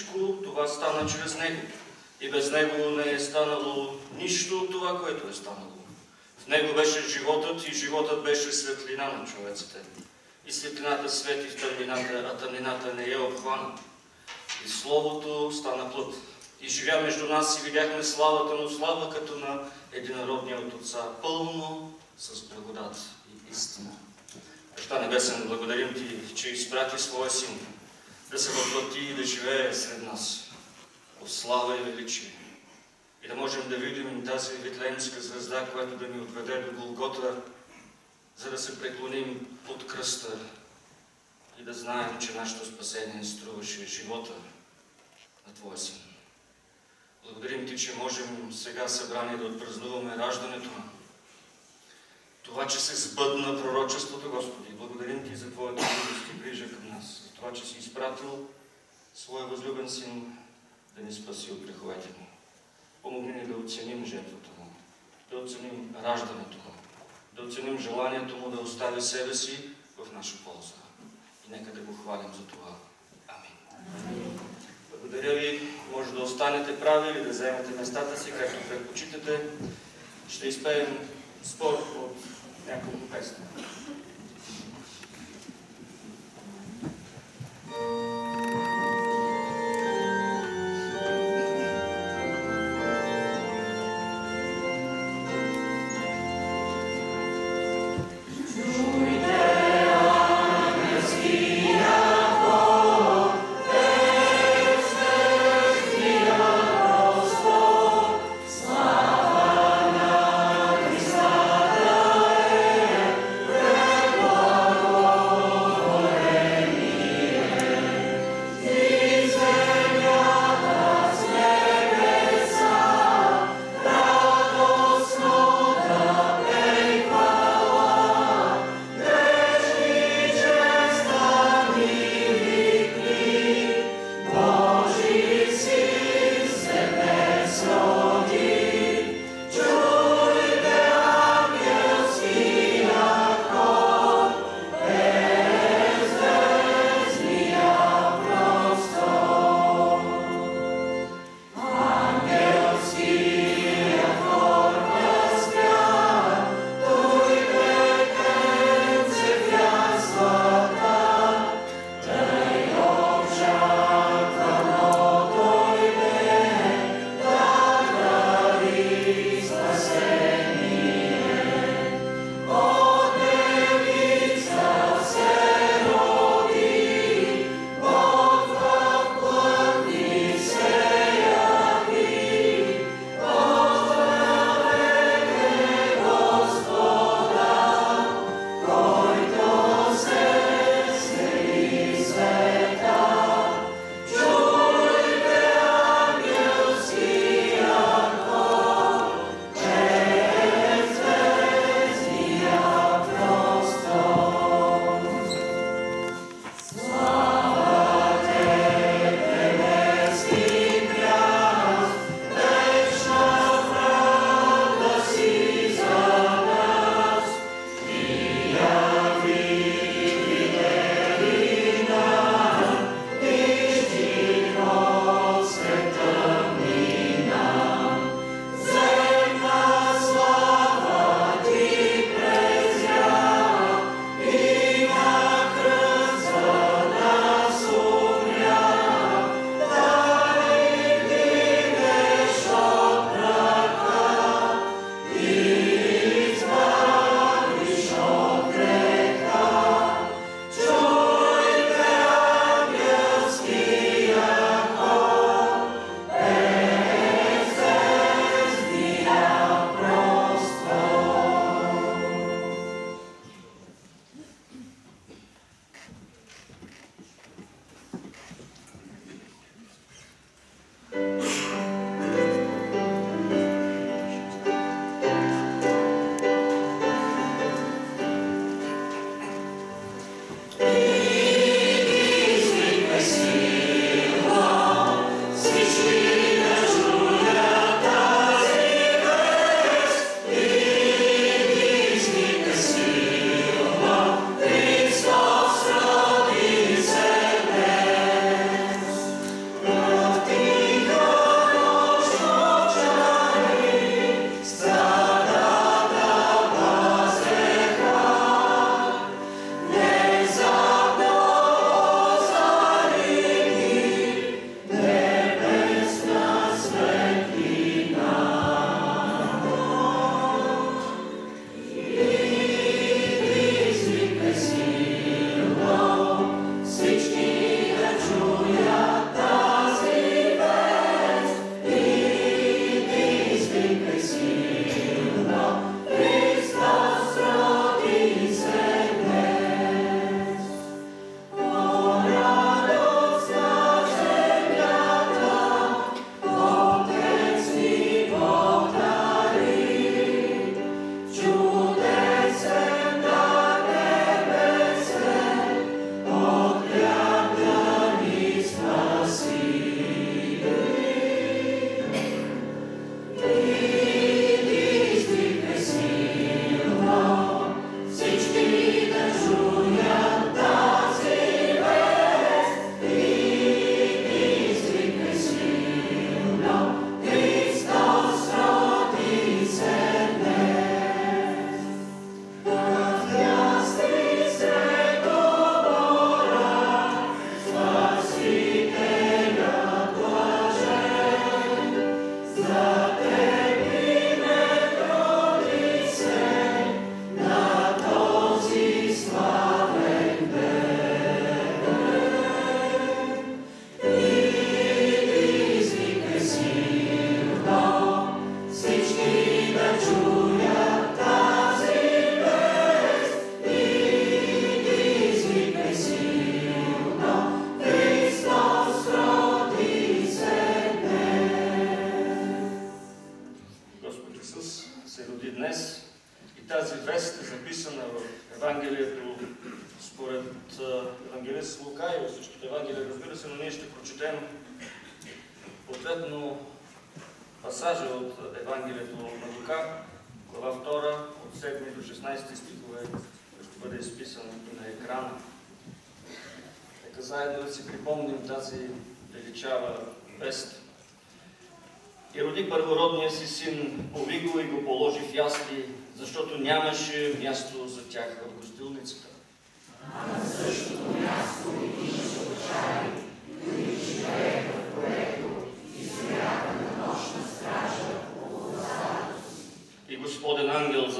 Всичко това стана чрез Него. И без Него не е станало нищо от това, което е станало. В Него беше животът и животът беше светлина на човеците. И светлината свети в тъмнината, а тъмнината не я обхвана. И Словото стана плът. И живя между нас и видяхме славата му, слава като на единародния от Отца, пълно с благодат и истина. Баща Небесен, благодарим Ти, че изпрати Своя Син да се въплати и да живее сред нас в слава и величие. И да можем да видим тази витлеемска звезда, която да ни отведе до Голгота, за да се преклоним под кръста и да знаем, че нашето спасение струваше живота на Твоя Син. Благодарим Ти, че можем сега събрани да отпразнуваме раждането на това, че се сбъдна пророчеството, Господи. Благодарим Ти за Твоята милост и грижа към нас, това, че си изпратил Своя възлюбен Син да ни спаси от греховете ни. Помогни ни да оценим жертвата Му, да оценим раждането Му, да оценим желанието Му да остави себе си в наша полза. И нека да го хвалим за това. Амин. Благодаря ви. Може да останете прави или да вземете местата си, както предпочитате. Ще изпеем спор от няколко песни. Thank you.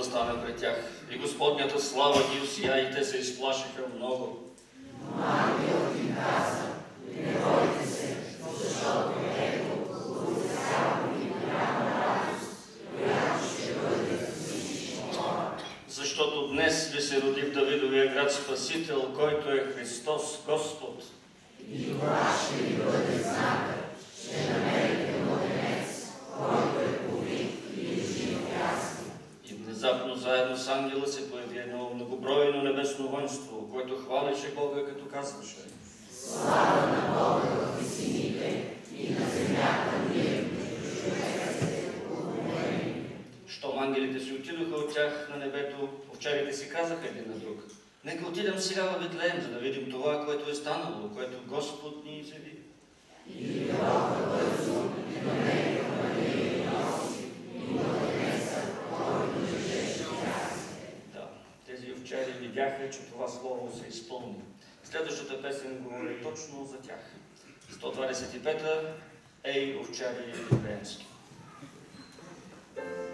Застана пред тях, и Господнята слава ги осия, и те се изплашиха много. Но ангелът им каза, не бойте се, защото ето. Защото днес ви се роди в Давидовия град Спасител, който е Христос Господ. И това ще ви бъде знака, ще намерите младенец, който е повит и лежи в ясли. И внезапно заедно с ангела се появи едно многобройно небесно воинство, което хвалеше Бога, като казваше Слава на Бога в висините и на земята мир. Щом ангелите си отидоха от тях на небето, овчарите си казаха един на друг. Нека отидем сега в Витлеем, за да видим това, което е станало, което Господ ни изяви. И бързо и намериха Мария и Йосиф и младенеца, който лежеше в яслите. Да, тези овчари видяха, че това слово се изпълни. Следващата песен говори точно за тях. 125-та Ей, овчари Витлеемски. Спасяхте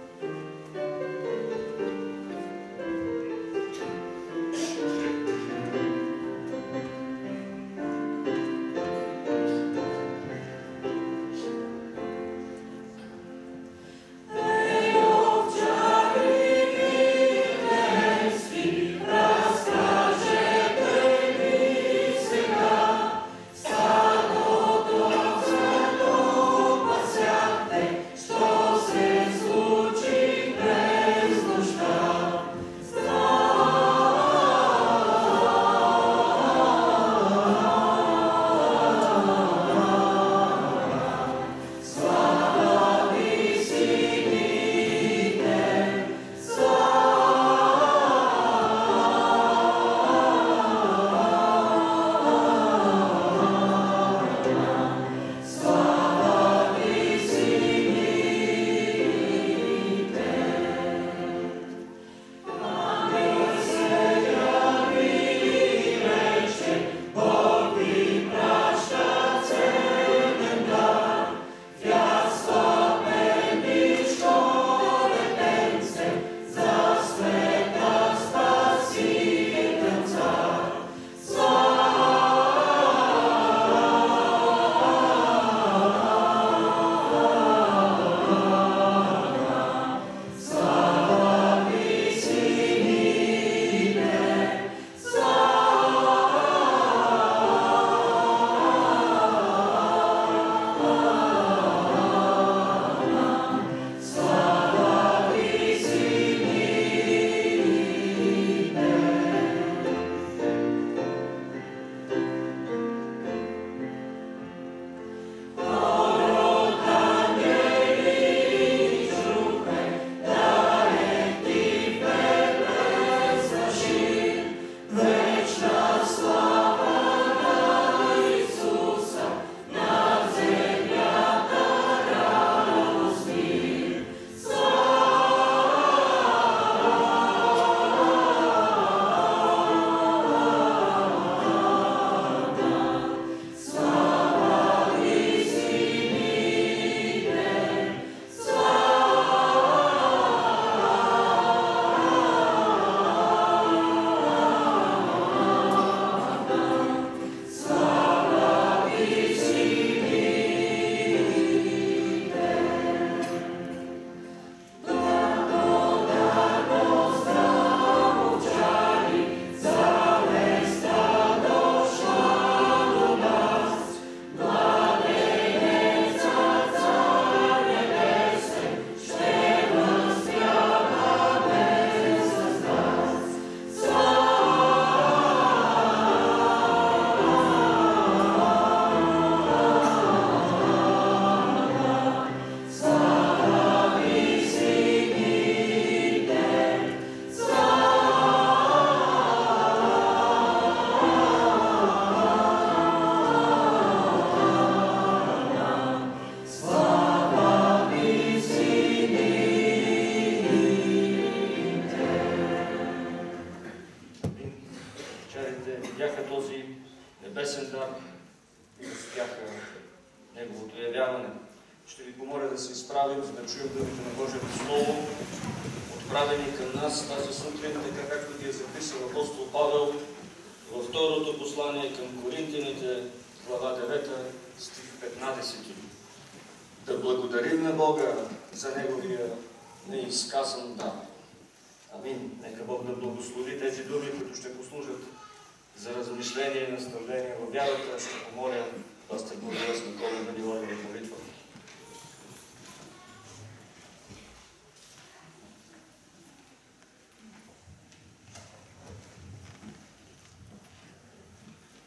размишление и наставление във вярата. Ще помоля пастор Никола да ни води в молитва.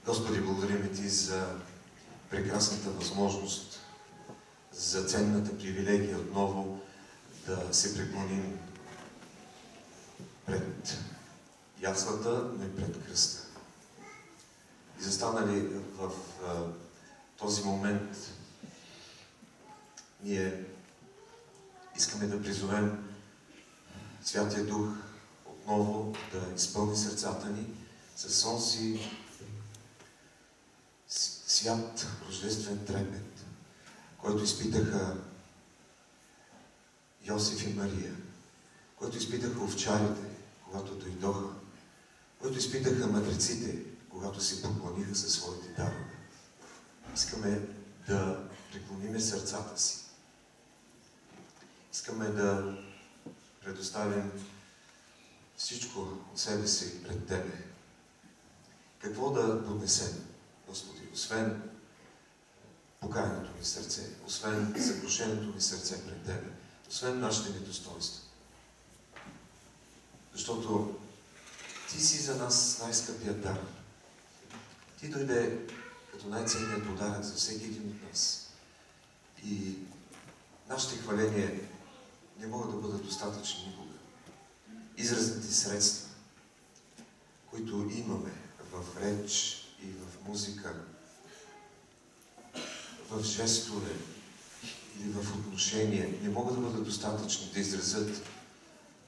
Господи, благодарим Ти за прекрасната възможност, за ценната привилегия отново да се преклоним пред яслата, но и пред кръста. И застанали в а, този момент, ние искаме да призовем Святия Дух отново да изпълни сърцата ни с онзи свят рождествен трепет, който изпитаха Йосиф и Мария, който изпитаха овчарите, когато дойдоха, който изпитаха мъдреците, когато се поклониха със своите дарове. Искаме да преклониме сърцата си. Искаме да предоставим всичко от себе си пред Тебе. Какво да поднесем, Господи, освен покаяното ни сърце, освен съкрушеното ни сърце пред Тебе, освен нашите недостоинства. Защото Ти си за нас най-скъпият дар. Ти дойде като най-ценният подарък за всеки един от нас. И нашите хваления не могат да бъдат достатъчни никога. Изразните средства, които имаме в реч и в музика, в жестове или в отношение, не могат да бъдат достатъчни да изразят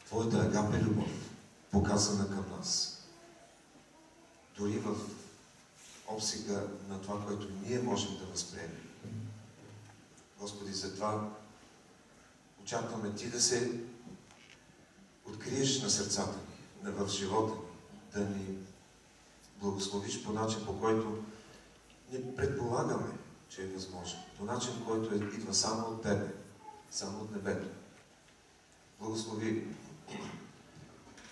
Твоята агапа любов, показана към нас. Дори в обсега на това, което ние можем да възприемем. Господи, затова очакваме Ти да се откриеш на сърцата ни, в живота ни, да ни благословиш по начин, по който не предполагаме, че е възможно. По начин, който е, идва само от Тебе, само от небето. Благослови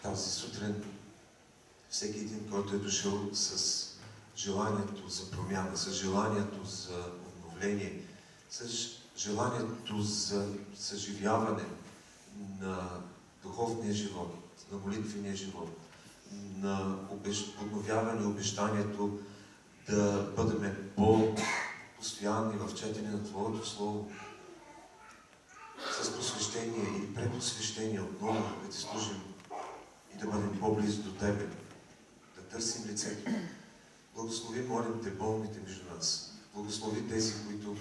тази сутрин всеки един, който е дошъл с желанието за промяна, с желанието за обновление, с желанието за съживяване на духовния живот, на молитвения живот, на подновяване обещанието да бъдем по-постоянни в четене на Твоето Слово, с посвещение или препосвещение отново да Ти служим и да бъдем по-близо до Тебе, да търсим лицето. Благослови, молим Те, болните между нас. Благослови тези, които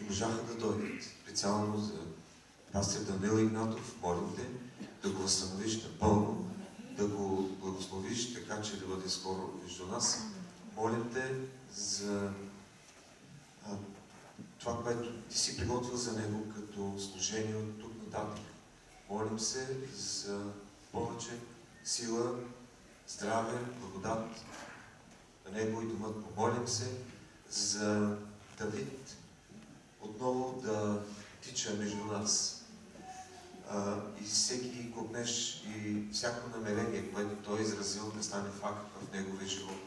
не можаха да дойдат. Специално за пастир Данил Игнатов, молим Те да го възстановиш напълно, да го благословиш така, че да бъде скоро между нас. Молим Те за това, което Ти си приготвил за Него като служение от тук нататък. Молим се за повече сила, здраве, благодат Него и думът. Помолим се за Давид отново да тича между нас. А, и всеки копнеш и всяко намерение, което той е изразил, да стане факт в неговия живот.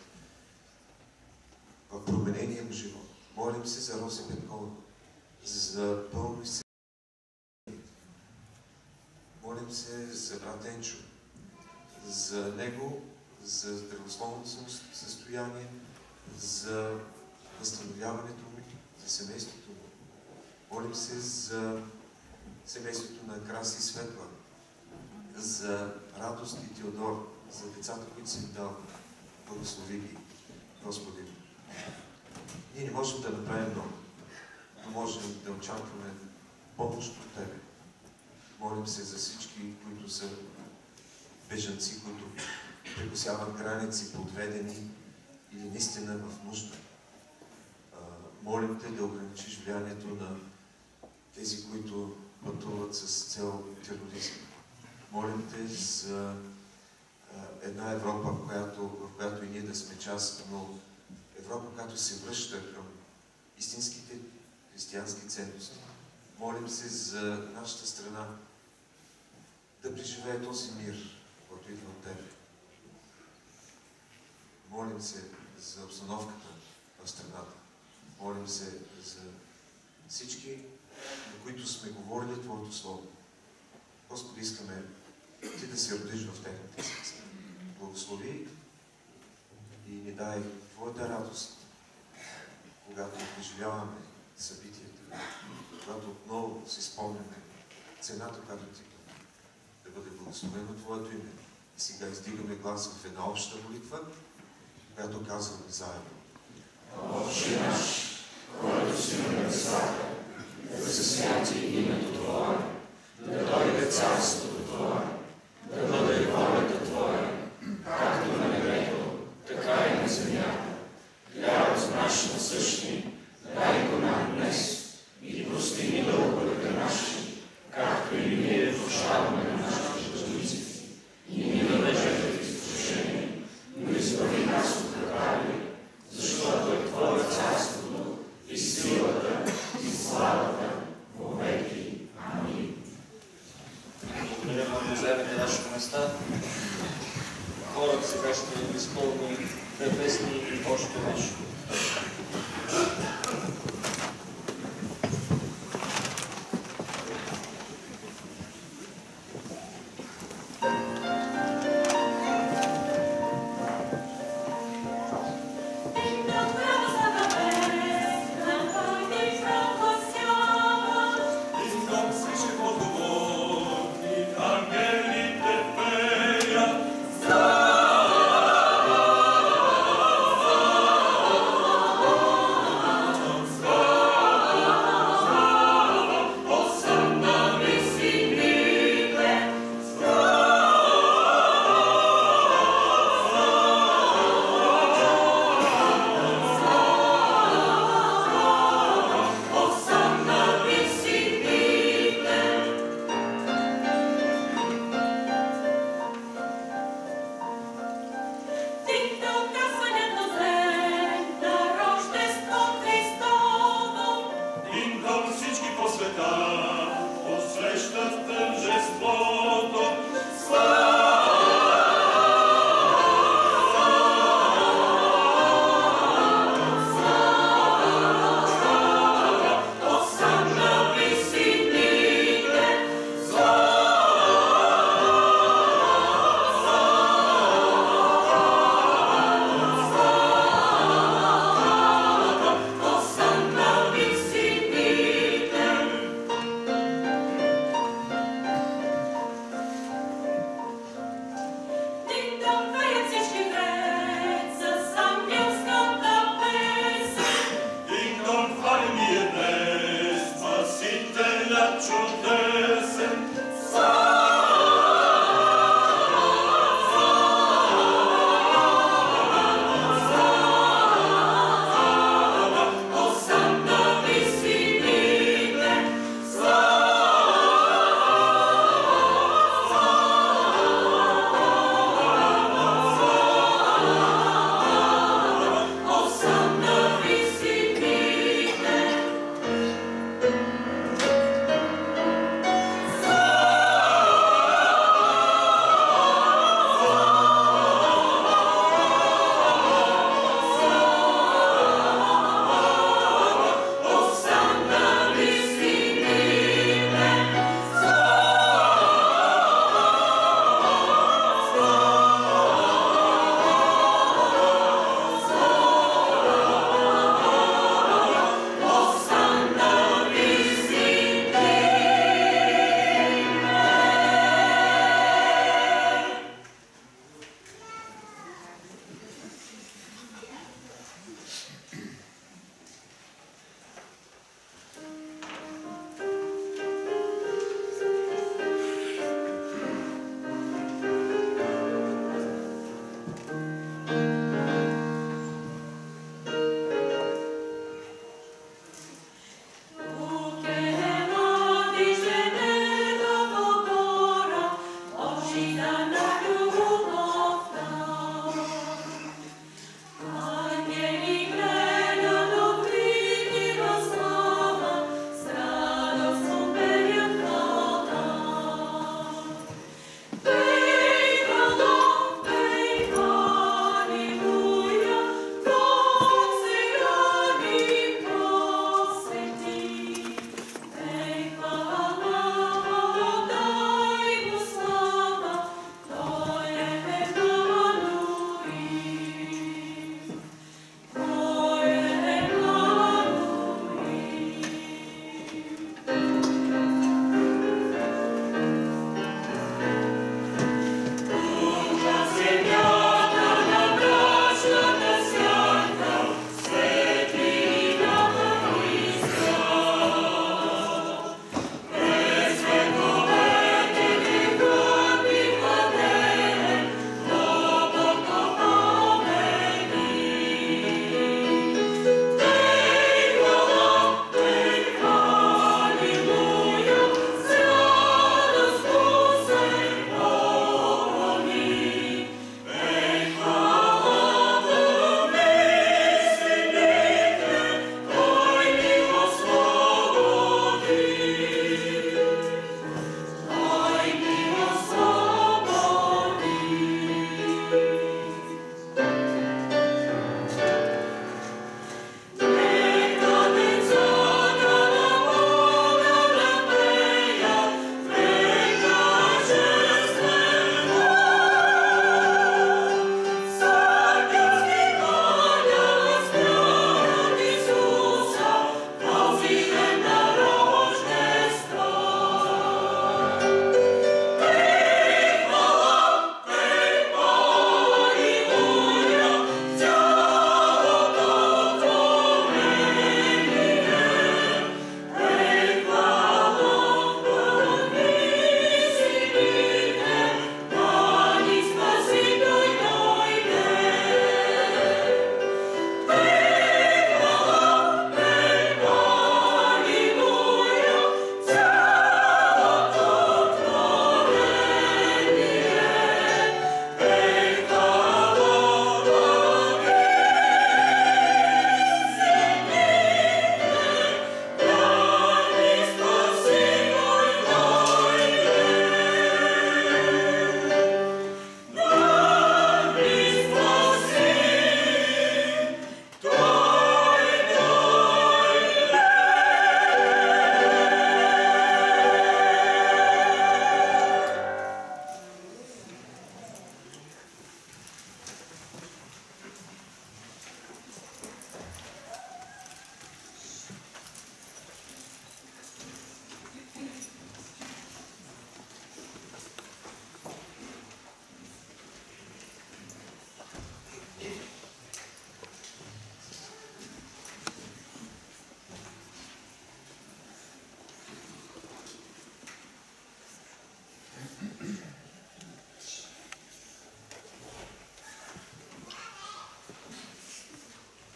В променения му живот. Молим се за Роси Петкова, за пълно изцеление. Молим се за брат Енчо, за него, за здравословното състояние, за възстановяването му, за семейството му. Молим се за семейството на Краси Светла, за радост и Теодор, за децата, които си дал. Благослови ги, Господи. Ние не можем да направим много, но можем да очакваме помощ от Тебе. Молим се за всички, които са бежанци, които прекусяват граници, подведени, или наистина в нужда. Молим те да ограничиш влиянието на тези, които пътуват с цел тероризъм. Молим те за една Европа, която, в която и ние да сме част, но Европа, която се връща към истинските християнски ценности. Молим се за нашата страна да преживее този мир, който идва от Тебе. Молим се за обстановката в страната. Молим се за всички, на които сме говорили Твоето Слово. Господи, искаме Ти да се родиш в техните сърца. Благослови и ни дай Твоята радост, когато преживяваме събитията, когато отново си спомняме цената, която Ти. Да бъде благословено Твоето име. И сега издигаме глас в една обща молитва, която казваме заедно. Отче наш, който си на небесата, да се святи името Твое, да дойде царството Твое,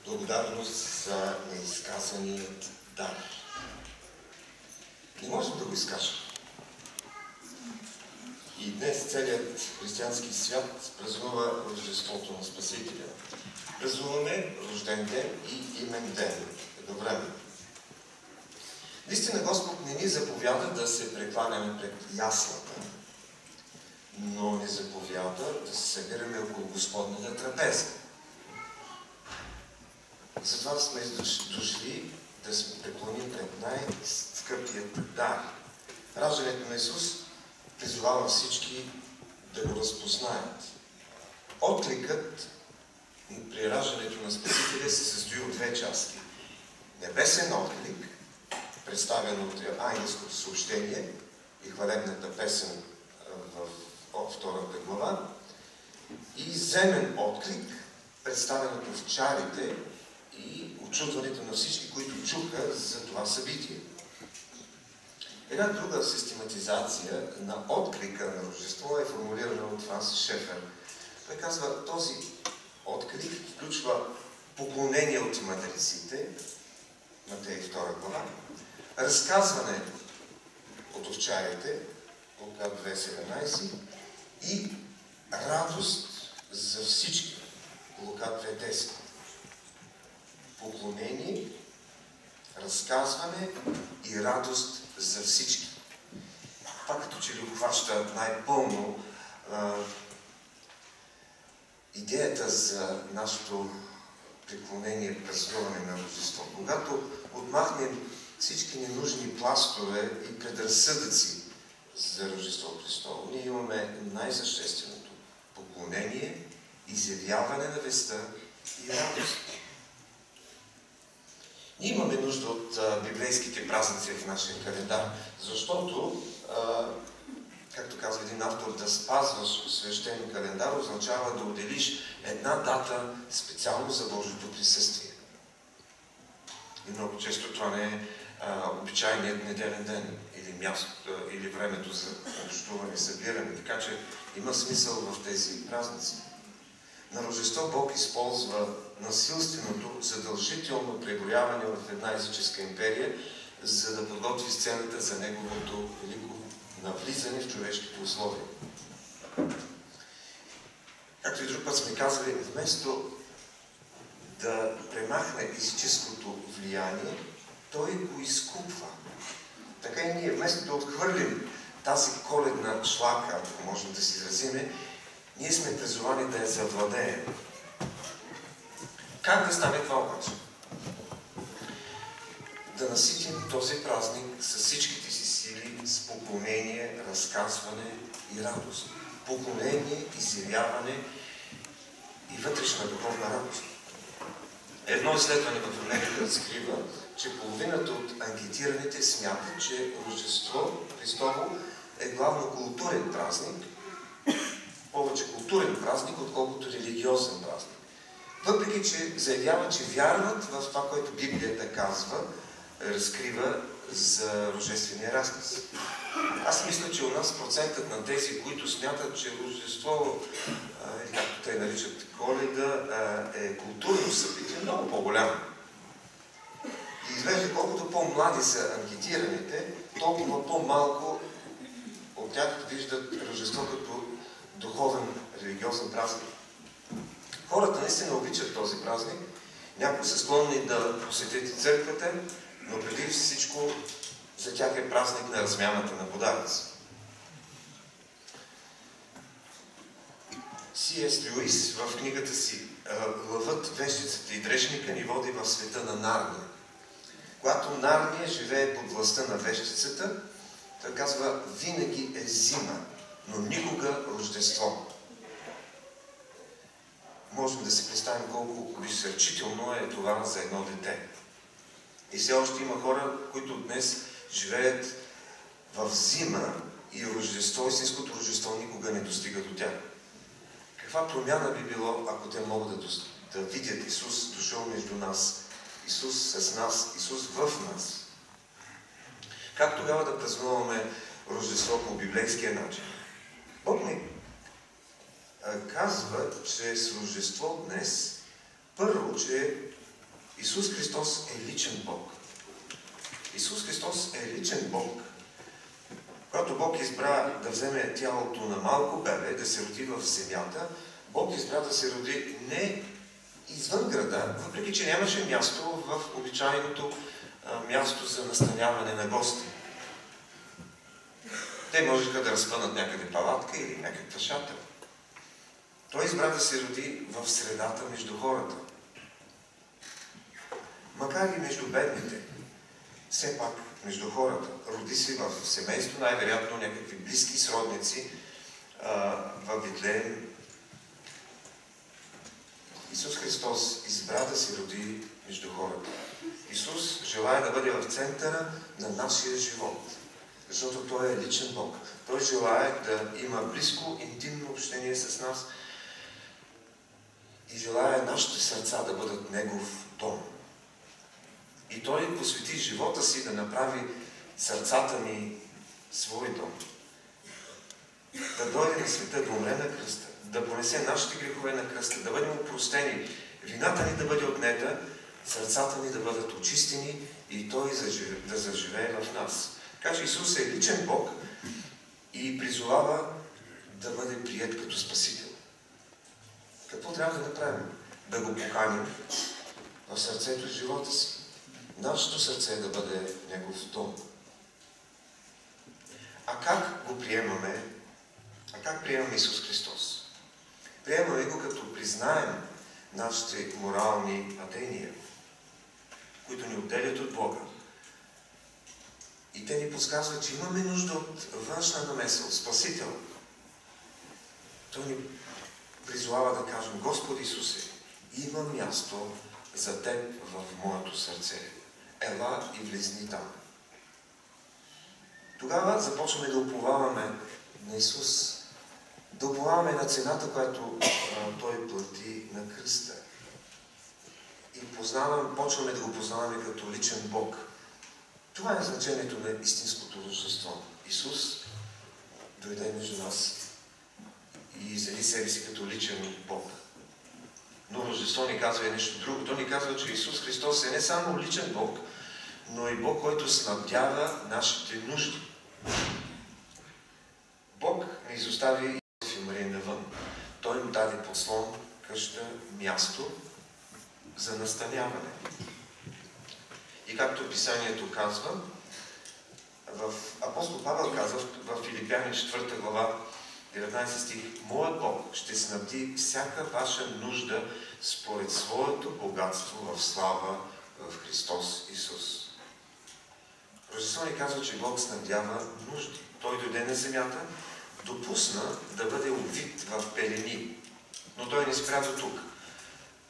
благодарност за неизказаният дар. Не можем да го изкажем. И днес целият християнски свят празнува Рождеството на Спасителя. Празнуваме рожден ден и имен ден едновременно. Наистина Господ не ни заповяда да се прекланяме пред яслата, но ни заповяда да се събираме около Господната трапеза. Затова сме дошли да се преклоним пред най-скъпият дар. Раждането на Исус призовава всички да го разпознаят. Откликът при раждането на Спасителя се състои от две части. Небесен отклик, представен от ангелското съобщение и хвалебната песен в втората глава, и земен отклик, представен от овчарите и очудването на всички, които чуха за това събитие. Една друга систематизация на отклика на Рождество е формулирана от Франсис Шефер. Той казва, този отклик включва поклонение от мадриците, Матей 2 глава, разказване от овчарите, Лука 2.17 и радост за всички, Лука 2.10 поклонение, разказване и радост за всички. Това като че ли обхваща най-пълно идеята за нашето преклонение, празнуване на Рождество. Когато отмахнем всички ненужни пластове и предразсъдъци за Рождество Христово, ние имаме най-същественото поклонение, изявяване на веста и радост. Ние имаме нужда от а, библейските празници в нашия календар, защото, а, както казва един автор, да спазваш свещен календар означава да отделиш една дата специално за Божието присъствие. И много често това не е а, обичайният неделен ден или мястото, или времето за общуване, събиране. Така че има смисъл в тези празници. На Рождество Бог използва насилственото, задължително преброяване в една езическа империя, за да подготви сцената за неговото велико навлизане в човешките условия. Както и друг път сме казали, вместо да премахне езическото влияние, той го изкупва. Така и ние, вместо да отхвърлим тази коледна шлака, ако можем да си изразиме, ние сме призовани да я завладеем. Как да стане това обаче? Да наситим този празник с всичките си сили, с поклонение, разказване и радост. Поклонение, изявяване и вътрешна духовна радост. Едно изследване в Америка разкрива, че половината от анкетираните смятат, че Рождество Христово е главно културен празник, повече културен празник, отколкото религиозен празник. Въпреки, че заявяват, че вярват в това, което Библията казва, разкрива за Рождествения разказ. Аз мисля, че у нас процентът на тези, които смятат, че Рождество, както те наричат Коледа, е културно събитие, е много по-голямо. И изглежда, колкото по-млади са анкетираните, толкова по-малко от тях виждат Рождество като духовен, религиозен празник. Хората наистина обичат този празник. Някои са склонни да посетят и църквата, но преди всичко за тях е празник на размяната на подаръци. С.С. Льюис в книгата си Лъвът, вещицата и дрежника ни води в света на Нарния. Когато Нарния живее под властта на вещицата, той казва, винаги е зима, но никога Рождество. Можем да си представим колко висърчително е това за едно дете. И все още има хора, които днес живеят в зима и Рождество, истинското Рождество никога не достига до тях. Каква промяна би било, ако те могат да, да видят Исус дошъл между нас, Исус с нас, Исус в нас? Как тогава да празнуваме Рождество по библейския начин? Бог ни казва, че с Рождество днес, първо, че Исус Христос е личен Бог. Исус Христос е личен Бог. Когато Бог избра да вземе тялото на малко бебе, да се роди в земята, Бог избра да се роди не извън града, въпреки че нямаше място в обичайното място за настаняване на гости. Те можеха да разпънат някъде палатка или някаква шата. Той избра да се роди в средата между хората. Макар и между бедните, все пак между хората. Роди се в семейство, най-вероятно някакви близки сродници в Витлеем. Исус Христос избра да се роди между хората. Исус желая да бъде в центъра на нашия живот, защото Той е личен Бог. Той желая да има близко, интимно общение с нас и желая нашите сърца да бъдат Негов дом. И Той посвети живота си да направи сърцата ни свой дом. Да дойде на света, да умре на кръста, да понесе нашите грехове на кръста, да бъдем опростени, вината ни да бъде отнета, сърцата ни да бъдат очистени и Той да заживее в нас. Така че Исус е личен Бог и призовава да бъде прият като Спасител. Какво трябва да направим? Да го поканим в сърцето и живота си. Нашето сърце да бъде Негов дом. А как го приемаме? А как приемаме Исус Христос? Приемаме го като признаем нашите морални падения, които ни отделят от Бога. И те ни подсказват, че имаме нужда от външна намеса, от Спасител. Той ни призовава да кажем, Господи Исусе, има място за Теб в моето сърце. Ела и влезни там. Тогава започваме да уповаваме на Исус. Да уповаваме на цената, която Той плати на кръста. И познаваме, почваме да го познаваме като личен Бог. Това е значението на истинското рождество. Исус дойде между нас и изяви себе си като личен Бог. Но Рождество ни казва и нещо друго. То ни казва, че Исус Христос е не само личен Бог, но и Бог, който снабдява нашите нужди. Бог не изостави и Мария навън. Той им даде подслон, къща, място за настаняване. И както Писанието казва, в апостол Павел казва в Филипяни 4 глава 19 стих, Моят Бог ще снабди всяка ваша нужда според своето богатство в слава в Христос Исус. Рождество ни казва, че Бог снабдява нужди. Той дойде на земята, допусна да бъде увит в пелени. Но той не спря до тук.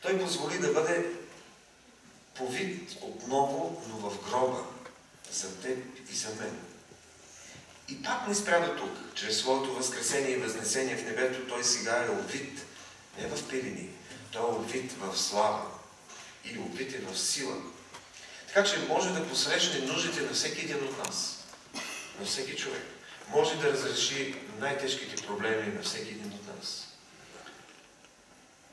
Той позволи да бъде повид отново, но в гроба, за теб и за мен. И пак не спря до тук. Чрез своето възкресение и възнесение в небето, той сега е обвит не в пелени, той е обвит в слава или обвит е в сила. Така че може да посрещне нуждите на всеки един от нас, на всеки човек. Може да разреши най-тежките проблеми на всеки един от нас.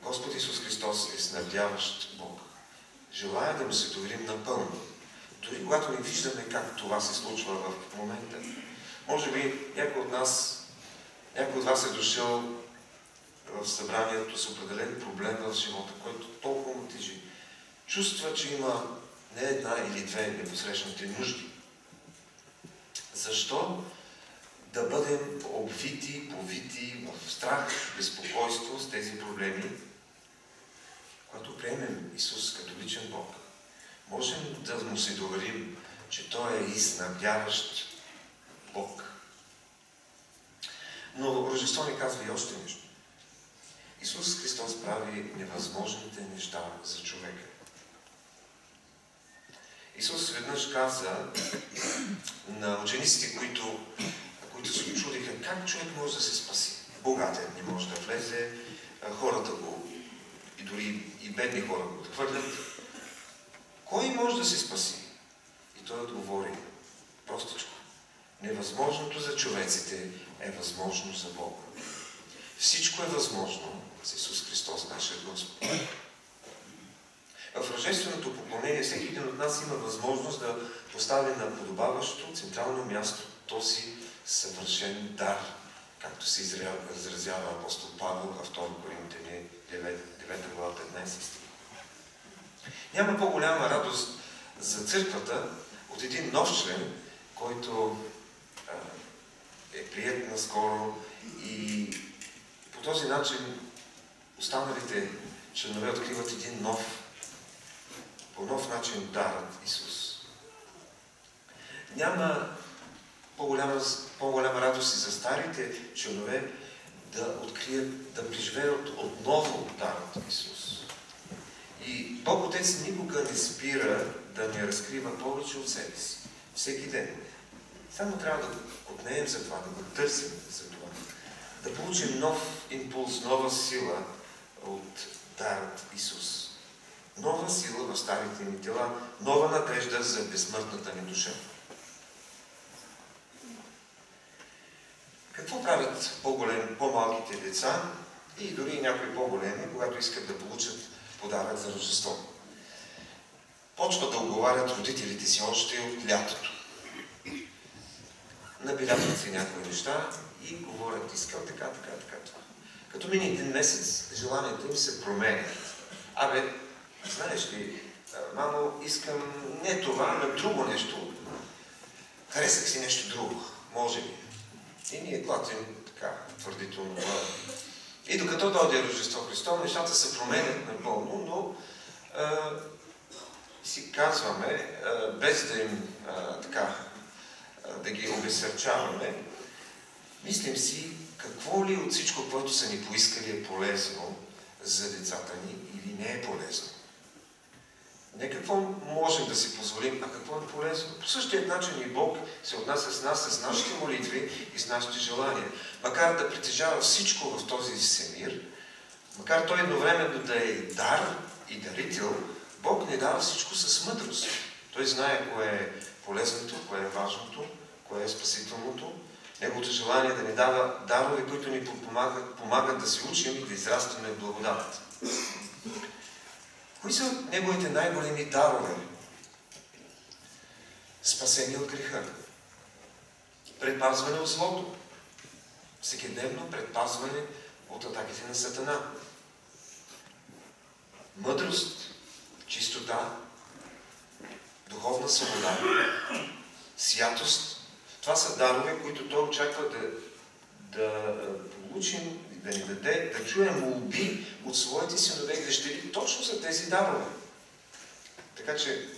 Господ Исус Христос е снабдяващ Бог. Желая да му се доверим напълно. Дори когато не виждаме как това се случва в момента. Може би някой от нас, някой от вас е дошъл в събранието с определен проблем в живота, който толкова му тежи. Чувства, че има не една или две непосрещнати нужди. Защо да бъдем обвити, повити в страх, безпокойство с тези проблеми, когато приемем Исус като личен Бог? Можем да му се доверим, че Той е и снабдяващ Бог. Но Рождество ни казва и още нещо. Исус Христос прави невъзможните неща за човека. Исус веднъж каза на учениците, които, които се чудиха как човек може да се спаси. Богатен не може да влезе, хората го, и дори и бедни хора го отхвърлят. Кой може да се спаси? И той отговори простичко. Невъзможното за човеците е възможно за Бога. Всичко е възможно с Исус Христос, нашия Господ. В Рождественото поклонение всеки един от нас има възможност да постави на подобаващо централно място този съвършен дар, както се изразява апостол Павел във 2 Коринтияни 9, 9 глава 15 стих. Няма по-голяма радост за църквата от един нов член, който е прият наскоро и по този начин останалите членове откриват един нов, по нов начин дарът Исус. Няма по-голяма, по-голяма радост и за старите членове да открият, да преживеят отново дарът Исус. И Бог Отец никога не спира да ни разкрива повече от себе си. Всеки ден. Само трябва да отнеем за това, да го търсим за това. Да получим нов импулс, нова сила от дарът Исус. Нова сила в старите ни тела, нова надежда за безсмъртната ни душа. Какво правят по-голем, по-малките деца и дори някои по-големи, когато искат да получат подарък за Рождество? Почват да оговарят родителите си още от лятото. Набелязват си някои неща и говорят, искам така, така, така, това. Като мине един месец, желанията им се променят. Абе, знаеш ли, мамо, искам не това, но друго нещо. Харесах си нещо друго, може би. И ние платим така, твърдително. И докато дойде Рождество Христов, нещата се променят напълно, но а, си казваме, а, без да им а, така, да ги обесърчаваме, мислим си какво ли от всичко, което са ни поискали е полезно за децата ни или не е полезно. Не какво можем да си позволим, а какво е полезно. По същия начин и Бог се отнася с нас, с нашите молитви и с нашите желания. Макар да притежава всичко в този всемир, макар той едновременно да е дар и дарител, Бог не дава всичко с мъдрост. Той знае кое е полезното, кое е важното, кое е спасителното. Неговото желание да ни дава дарове, които ни помагат, помагат да се учим и да израстваме в благодат. Кои са неговите най-големи дарове? Спасение от греха. Предпазване от злото. Всекидневно предпазване от атаките на Сатана. Мъдрост, чистота, духовна свобода, святост. Това са дарове, които той очаква да, да получим да ни даде, да чуем молби от своите синове и дъщери точно за тези дарове. Така че,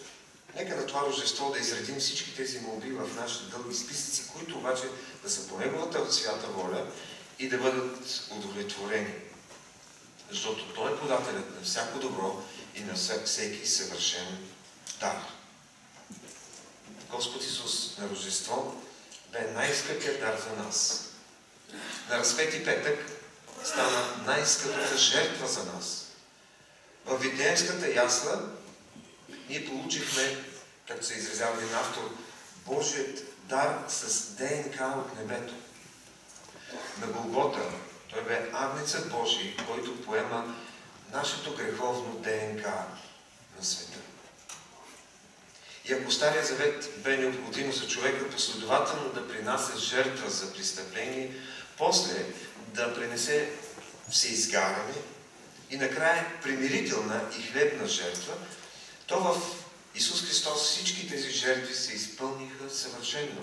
нека на това рождество да изредим всички тези молби в нашите дълги списъци, които обаче да са по Неговата свята воля и да бъдат удовлетворени. Защото Той е подателят на всяко добро и на всеки съвършен дар. Господ Исус на Рождество бе най-скъпият дар за нас. На разпети петък стана най-скъпата жертва за нас. В Витеемската ясла ние получихме, както се изразява един автор, Божият дар с ДНК от небето. На Голгота той бе агнецът Божий, който поема нашето греховно ДНК на света. И ако Стария Завет бе необходимо за човека последователно да принася жертва за престъпление, после да пренесе всеизгаране и накрая примирителна и хлебна жертва, то в Исус Христос всички тези жертви се изпълниха съвършенно.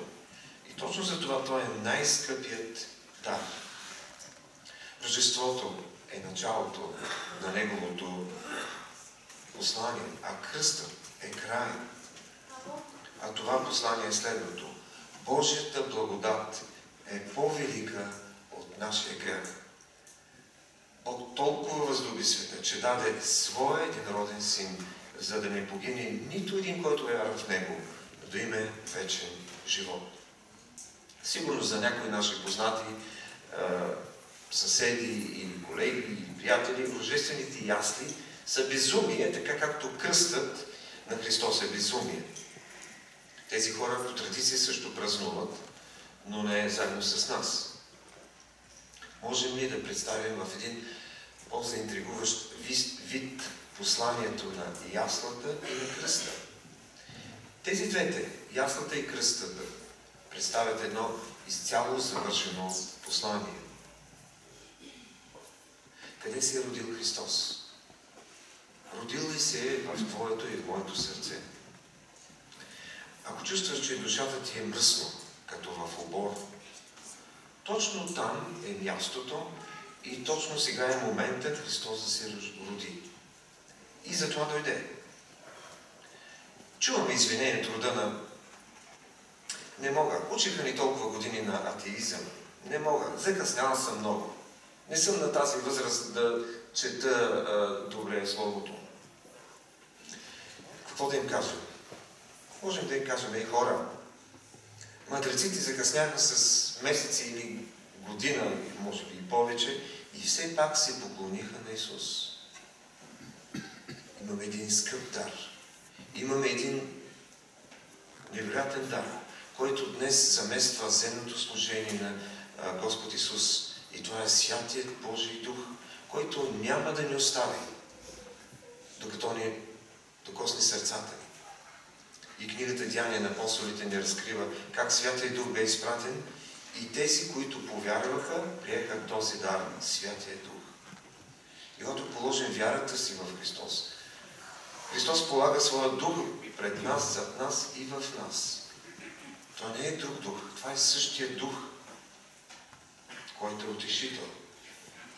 И точно за това Той е най-скъпият дар. Рождеството е началото на Неговото послание, а кръстът е край. А това послание е следното. Божията благодат е по-велика от нашия грех. Бог толкова възлюби света, че даде своя единроден син, за да не погине нито един, който вярва в него, да има вечен живот. Сигурно за някои наши познати, съседи или колеги или приятели, божествените ясли са безумие, така както кръстът на Христос е безумие. Тези хора по традиция също празнуват, но не заедно с нас. Можем ли да представим в един по-заинтригуващ вид посланието на яслата и на кръста. Тези двете, яслата и кръста, представят едно изцяло завършено послание. Къде се е родил Христос? Родил ли се е в твоето и в моето сърце? Ако чувстваш, че душата ти е мръсно, като в обор, точно там е мястото и точно сега е моментът Христос да се роди. И затова дойде. Чуваме извинение труда на не мога. Учиха ни толкова години на атеизъм. Не мога. Закъснял съм много. Не съм на тази възраст да чета а, добре Словото. Какво да им кажем? Можем да им кажем, ей хора, мъдреците закъсняха с месеци или година, може би и повече, и все пак се поклониха на Исус. Имаме един скъп дар. Имаме един невероятен дар, който днес замества земното служение на Господ Исус. И това е Святият Божий Дух, който няма да ни остави, докато ни докосне сърцата ни. И книгата Дяния на апостолите ни разкрива как Святия Дух бе изпратен и тези, които повярваха, приеха този дар, Святия Дух. И когато положим вярата си в Христос, Христос полага своя дух пред нас, зад нас и в нас. Това не е друг дух, това е същия дух, който е утешител.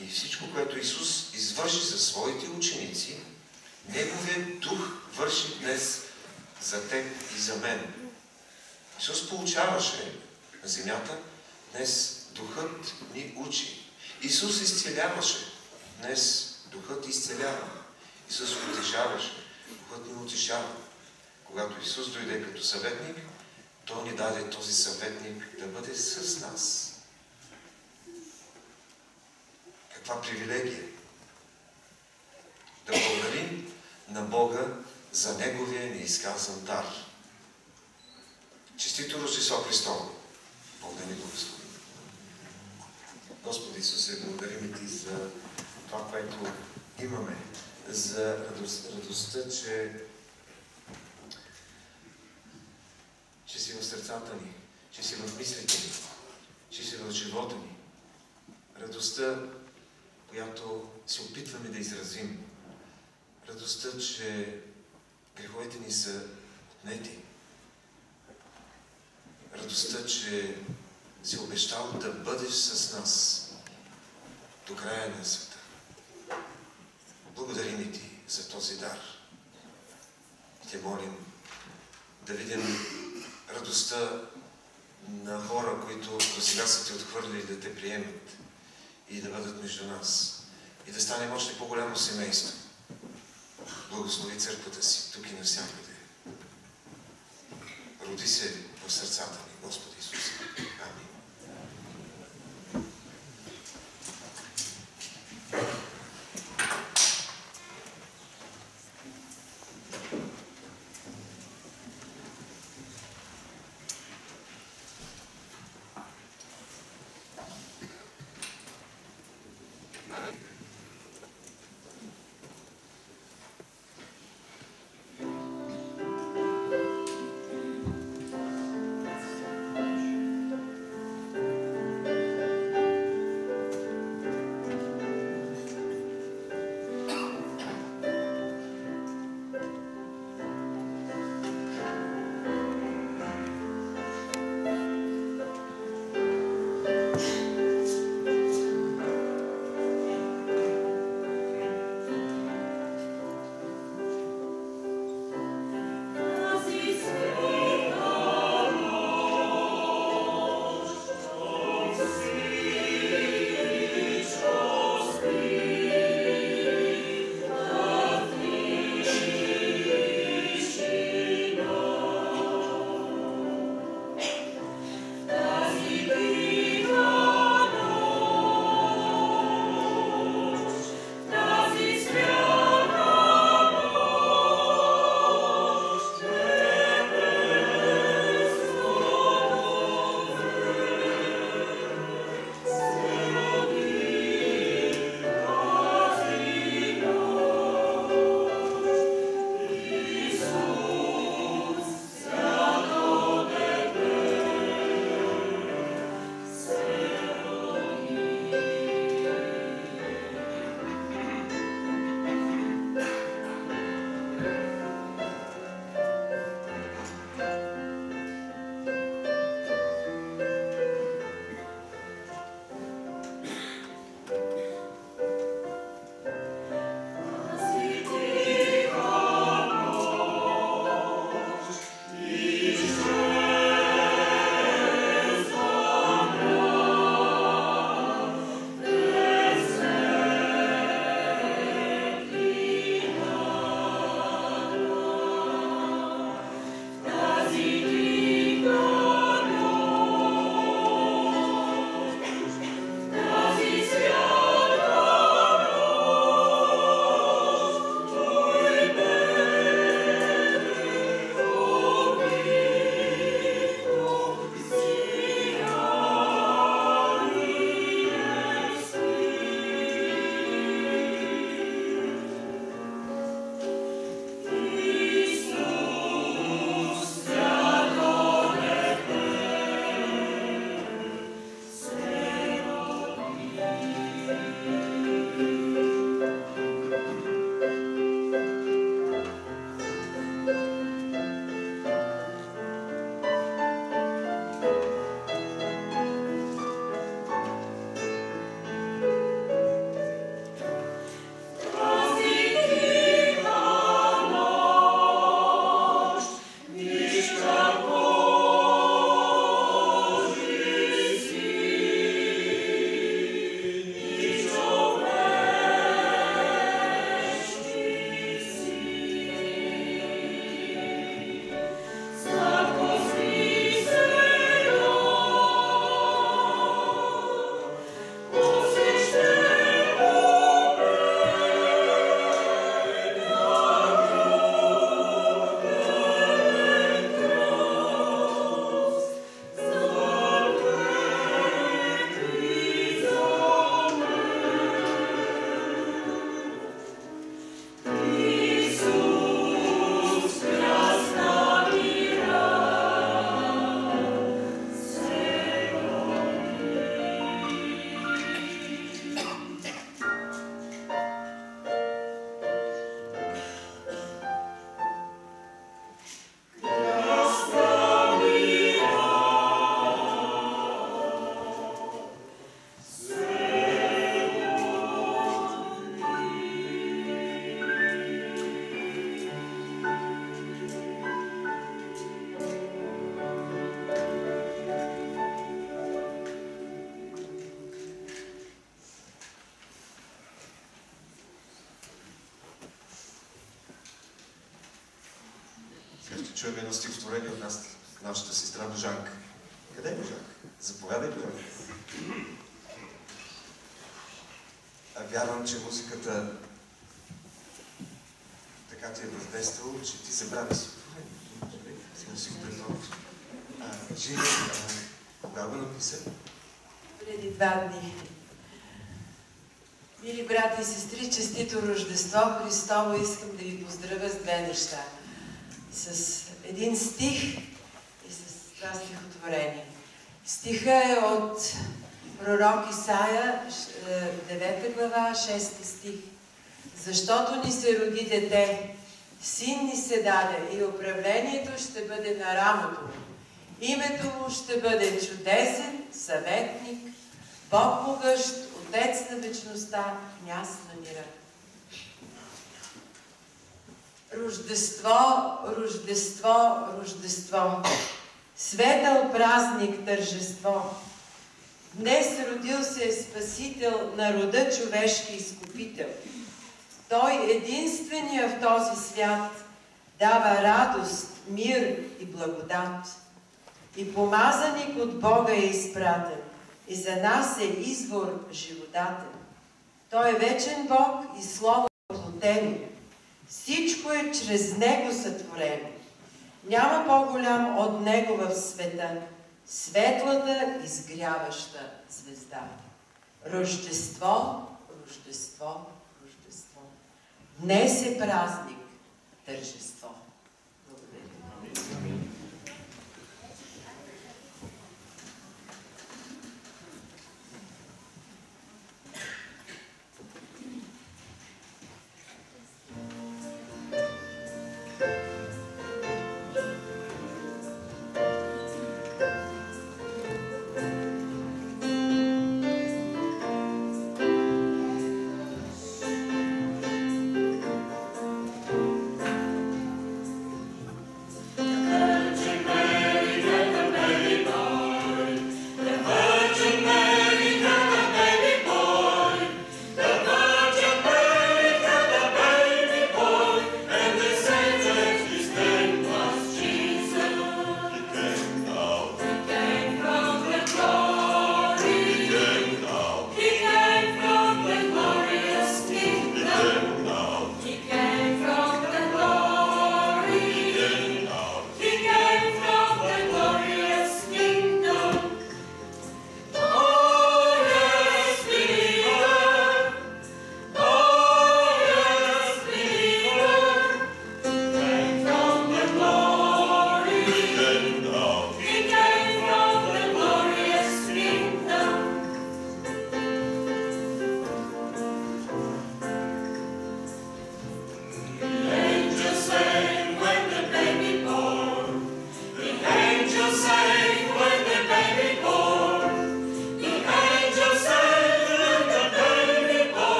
И всичко, което Исус извърши за своите ученици, Неговият дух върши днес за теб и за мен. Исус получаваше на земята, днес духът ни учи. Исус изцеляваше, днес духът изцелява. Исус утешаваше, духът ни утешава. Когато Исус дойде като съветник, Той ни даде този съветник да бъде с нас. Каква привилегия! Да благодарим на Бога за Неговия неизказан дар. Честито Рождество Христово! Да ни благослови. Господи Исусе, благодарим Ти за това, което имаме, за радост, радостта, че, че си в сърцата ни, че си в мислите ни, че си в живота ни. Радостта, която се опитваме да изразим. Радостта, че греховете ни са отнети. Радостта, че си обещал да бъдеш с нас до края на света. Благодарим ти за този дар. И те молим да видим радостта на хора, които до сега са те отхвърли да те приемат и да бъдат между нас. И да станем още по-голямо семейство. Благослови църквата си, тук и навсякъде. Роди се в сърцата ни, Господи чуем едно стихотворение от нас, нашата сестра Божанка. Къде е Божанка? Заповядай, Божанка. А вярвам, че музиката така ти е въздействала, че ти забрави стихотворение. Си го Жили, а, кога го написа? Преди два дни. Мили брати и сестри, честито Рождество Христово искам да ви поздравя с две неща. С един стих и с това стихотворение. Стиха е от пророк Исаия, 9 глава, 6 стих. Защото ни се роди дете, син ни се даде и управлението ще бъде на рамото. Името му ще бъде чудесен, съветник, Бог могъщ, Отец на вечността, княз на мира. Рождество, Рождество, Рождество. Светъл празник, тържество. Днес родил се е Спасител на рода човешки изкупител. Той единствения в този свят дава радост, мир и благодат. И помазаник от Бога е изпратен. И за нас е извор живодатен. Той е вечен Бог и Слово плотено. Всичко е чрез Него сътворено. Няма по-голям от Него в света. Светлата, изгряваща звезда. Рождество, Рождество, Рождество. Днес е празник, тържество. Благодаря.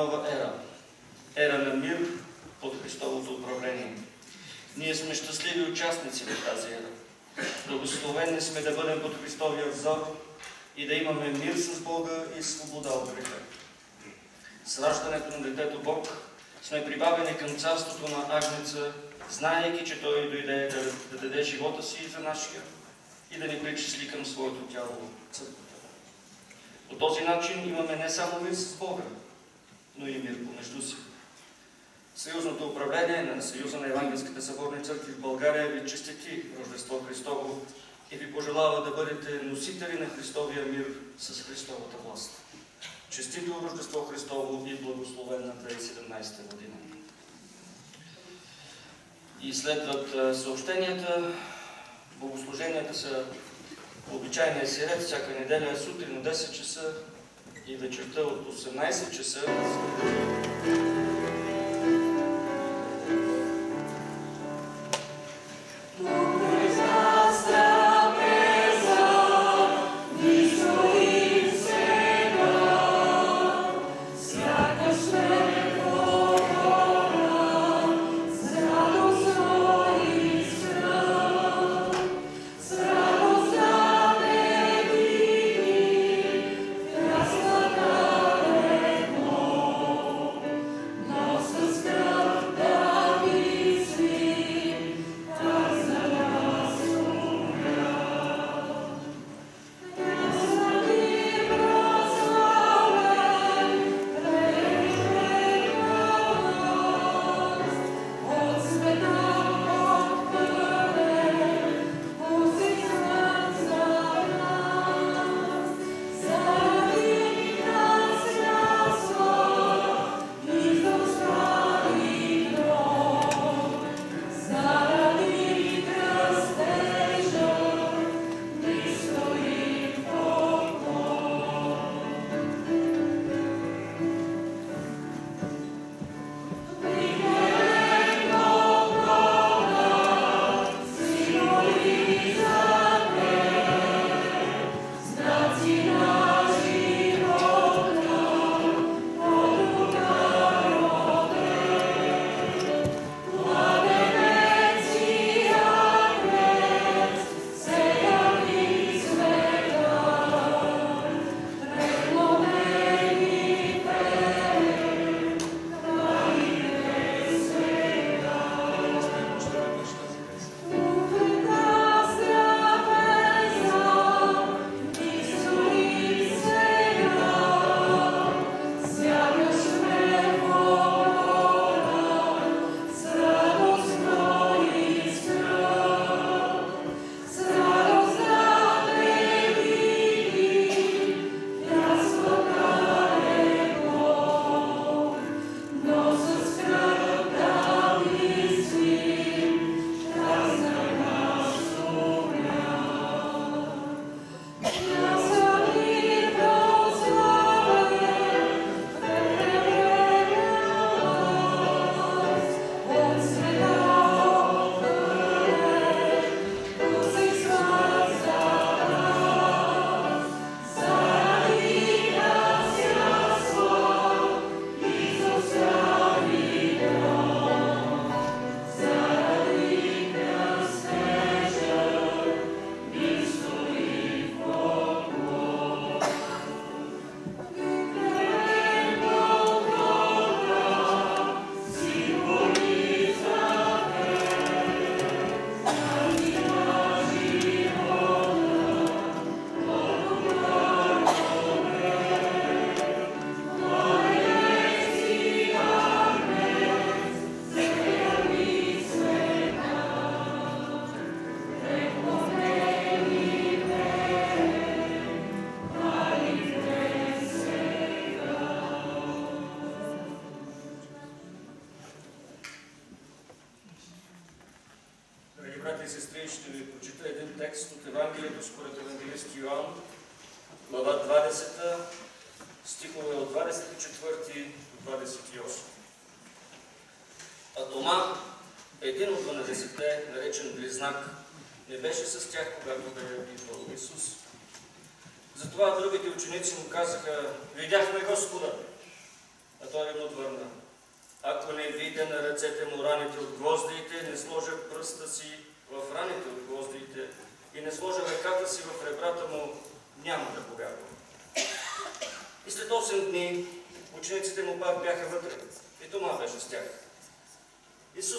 Нова ера. Ера на мир под Христовото управление. Ние сме щастливи участници в тази ера. Благословени сме да бъдем под Христовия взор и да имаме мир с Бога и свобода от греха. С раждането на детето Бог сме прибавени към царството на Агнеца, знаейки, че Той дойде да, да даде живота си за нашия и да ни причисли към своето тяло, църквата. По този начин имаме не само мир с Бога, но и мир помежду си. Съюзното управление на Съюза на Евангелските съборни църкви в България ви честити Рождество Христово и ви пожелава да бъдете носители на Христовия мир с Христовата власт. Честито Рождество Христово и благословена 2017 година. И следват съобщенията. Богослуженията са обичайния си всяка неделя сутрин от 10 часа и вечерта от 18 часа.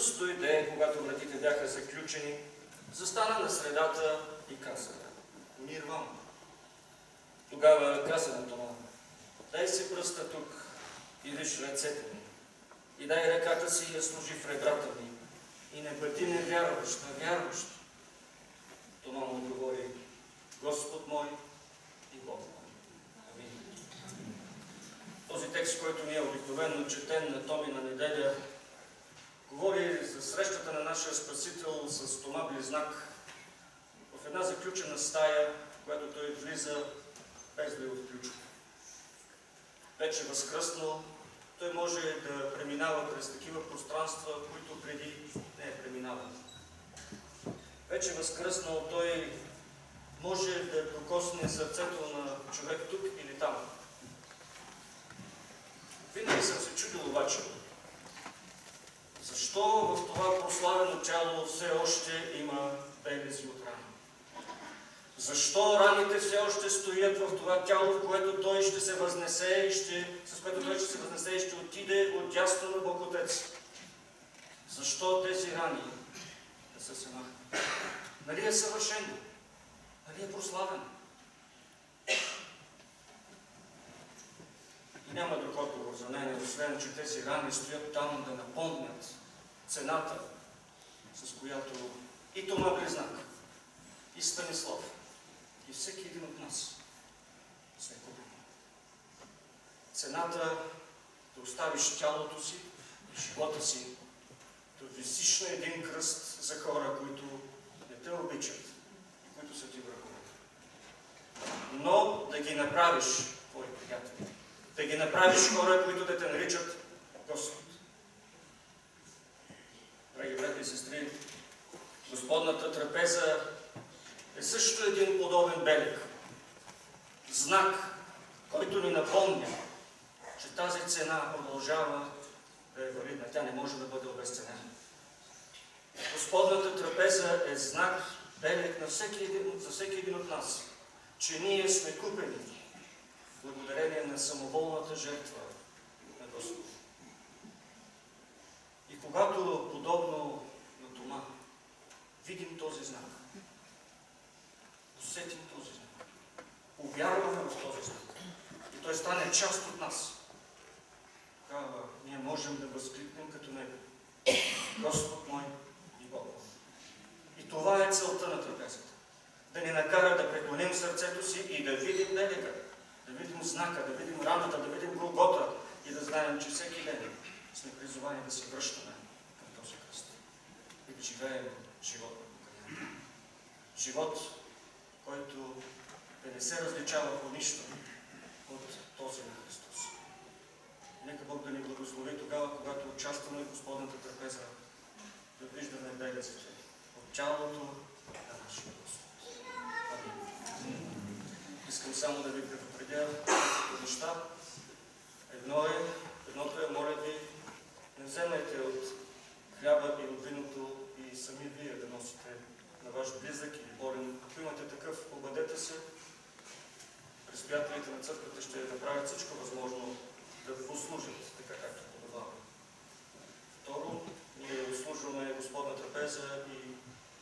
Исус дойде, когато вратите бяха заключени, застана на средата и каза, мир вам. Тогава каза на Тома, дай си пръста тук и виж ръцете ми. И дай ръката си и я служи в ребрата ми. И не бъди невярващ, а вярващ. Тома му отговори, Господ мой и Бог мой. Амин. Този текст, който ние обикновено четем на Томи на неделя, говори за срещата на нашия Спасител с Тома Близнак в една заключена стая, в която той влиза без да я отключва. Вече възкръснал, той може да преминава през такива пространства, които преди не е преминавал. Вече възкръснал, той може да докосне сърцето на човек тук или там. Винаги съм се чудил обаче, защо в това прославено тяло все още има белези от рани? Защо раните все още стоят в това тяло, в което той ще се възнесе и ще, с което той ще се възнесе и ще отиде от дясно на Бог Отец? Защо тези рани не са се? Нали е съвършено? Нали е прославено? И няма друг отговор за мен, освен, че тези рани стоят там да напомнят цената, с която и Тома Близнак, и Станислав, и всеки един от нас сме купени. Цената да оставиш тялото си и живота си, да висиш на един кръст за хора, които не те обичат и които са ти врагове. Но да ги направиш твои приятели. Да ги направиш хора, които да те наричат Господ. Драги брати и сестри, Господната трапеза е също един подобен белег. Знак, който ни напомня, че тази цена продължава да е валидна. Тя не може да бъде обесценена. Господната трапеза е знак, белег на всеки един, за всеки един от нас, че ние сме купени благодарение на самоволната жертва на Господ. Когато, подобно на Тома, видим този знак, усетим този знак, повярваме в този знак, и той стане част от нас, тогава ние можем да възкликнем като Него. Господ мой и Бог. И това е целта на трапезата. Да ни накара да преклоним сърцето си и да видим белега, да видим знака, да видим раната, да видим Голгота и да знаем, че всеки ден сме призовани да се връщаме към този кръст и да живеем живот на покаяние. Живот, който да не се различава по нищо от този на Христос. Нека Бог да ни благослови тогава, когато участваме в Господната трапеза, да виждаме белезите от тялото на нашия Господ. Амин. Искам само да ви предупредя неща. Едно е, едното е, моля ви, не вземайте от хляба и от виното и сами вие да носите на ваш близък или болен. Ако имате такъв, обадете се. Предстоятелите на църквата ще направят всичко възможно да послужат така както подобава. Второ, ние услужваме Господна трапеза и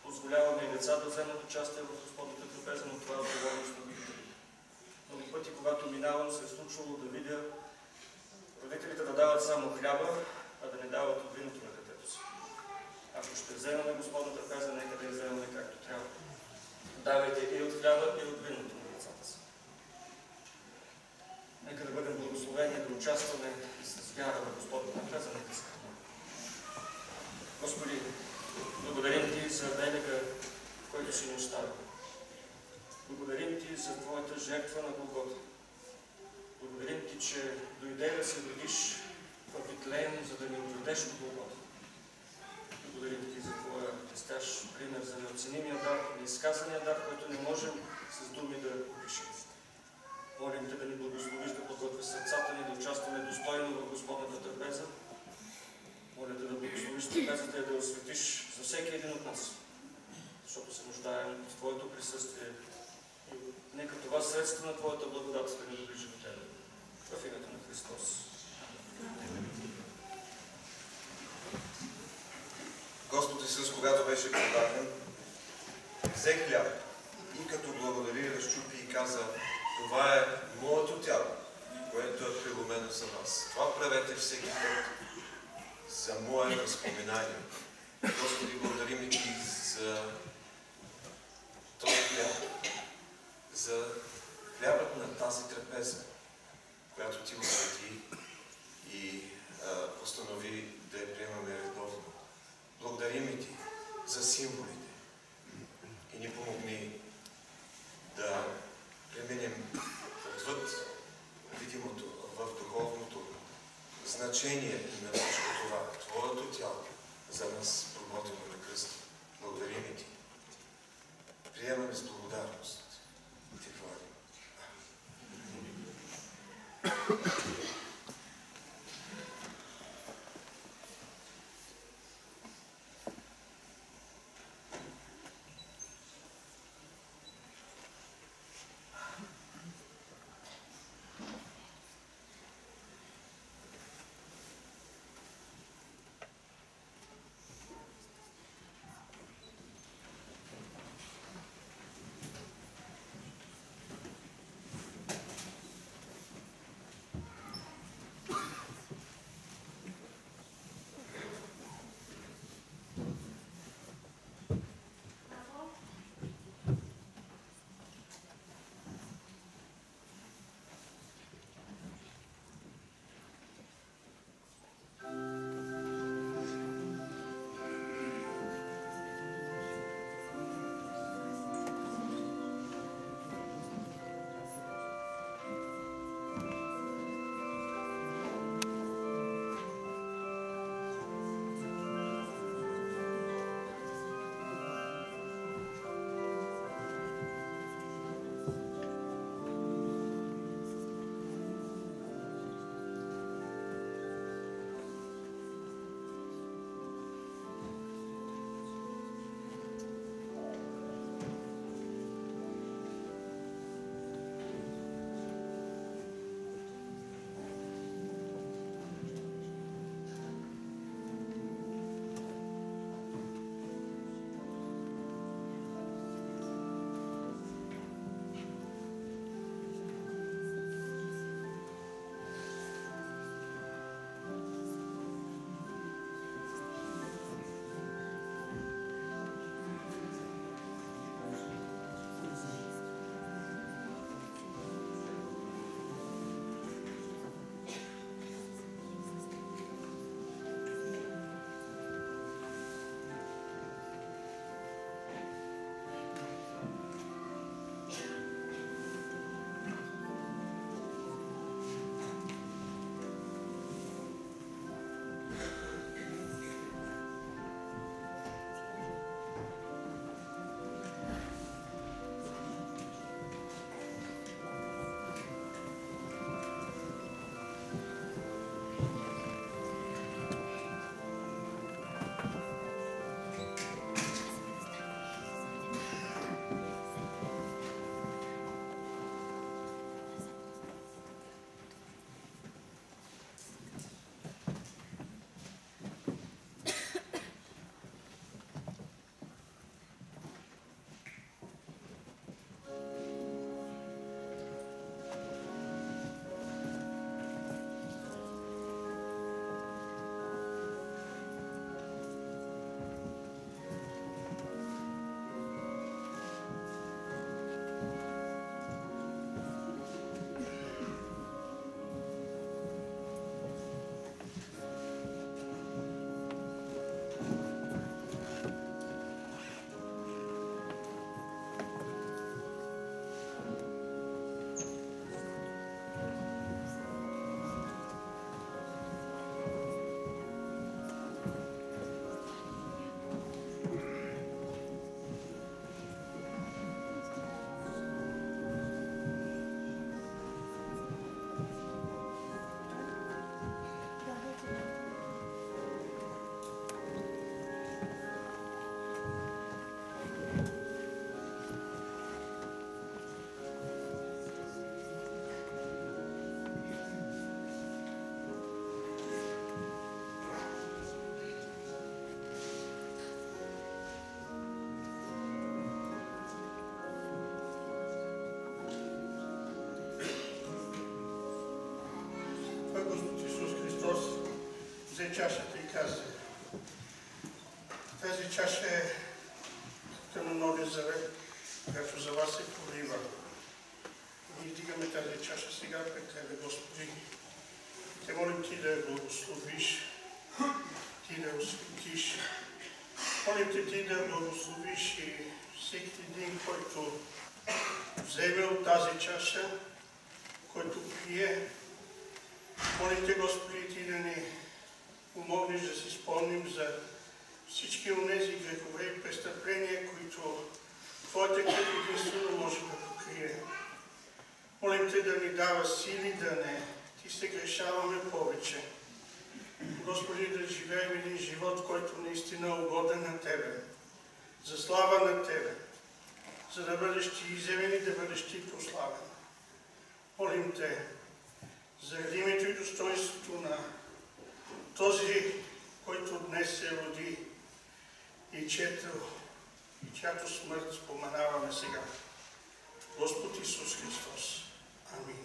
позволяваме и деца да вземат участие в Господната трапеза, но това е отговорност на родителите. Много пъти, когато минавам, се е случвало да видя родителите да дават само хляба, а да не дават от виното на детето си. Ако ще вземаме Господна трапеза, нека да я вземаме както трябва. Давайте и от хляба, и от виното на децата си. Нека да бъдем благословени да участваме с вяра в Господна трапеза, нека се Господи, благодарим Ти за белега ти за Твоята жертва на Голгота. Благодарим Ти, че дойде да се родиш Витлеем, за да ни отведеш от Голгота. Благодарим Ти за Твоя блестящ пример за неоценимия дар, неизказания дар, който не можем с думи да опишем. Молим Те да ни благословиш да подготвиш сърцата ни, да участваме достойно в Господната трапеза. Моля Те да благословиш трапезата и да осветиш за всеки един от нас, защото се нуждаем в Твоето присъствие и нека това средство на Твоята благодат да ни доближи до Тебе. В името на Христос. Господ Исус, когато беше предаден, взе хляб и като благодари, разчупи и каза, това е моето тяло, което е преломено за вас. Това правете всеки път за мое разпоминание. Господи, благодарим Ти за този хляб, за хлябът на тази трапеза, взе чашата и каза, тази чаша е на Новия Завет, която за вас се пролива. Ние дигаме тази чаша сега пред Тебе, Господи. Те молим Ти да я благословиш, Ти да я осветиш. Молим Те Ти да я благословиш и всеки един, който вземе от тази чаша, който пие. Молим Господи, Ти да ни помогнеш да си спомним за всички онези грехове и престъпления, които Твоята кръв единствено може да покрие. Молим Те да ни дава сили да не ти се грешаваме повече. Господи, да живеем един живот, който наистина е угоден на Тебе, за слава на Тебе, за да бъдеш Ти изявен и да бъдеш Ти прославен. Молим Те за името и достоинството на този, който днес се роди и чето и чиято смърт споменаваме сега. Господ Исус Христос. Амин.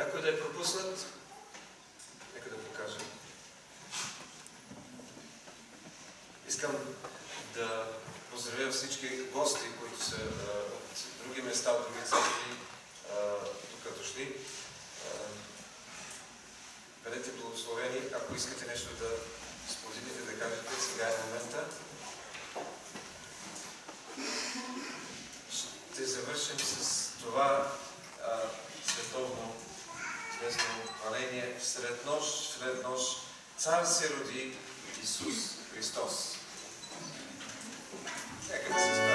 Някой да е пропуснат? Нека да покажа. Искам да поздравя всички гости, които са от други места, от други църкви, тук дошли. Бъдете благословени. Ако искате нещо да споделите, да кажете, сега е момента. Ще завършим с това известно хваление. Сред нощ, сред нощ, цар се роди Исус Христос. Нека да се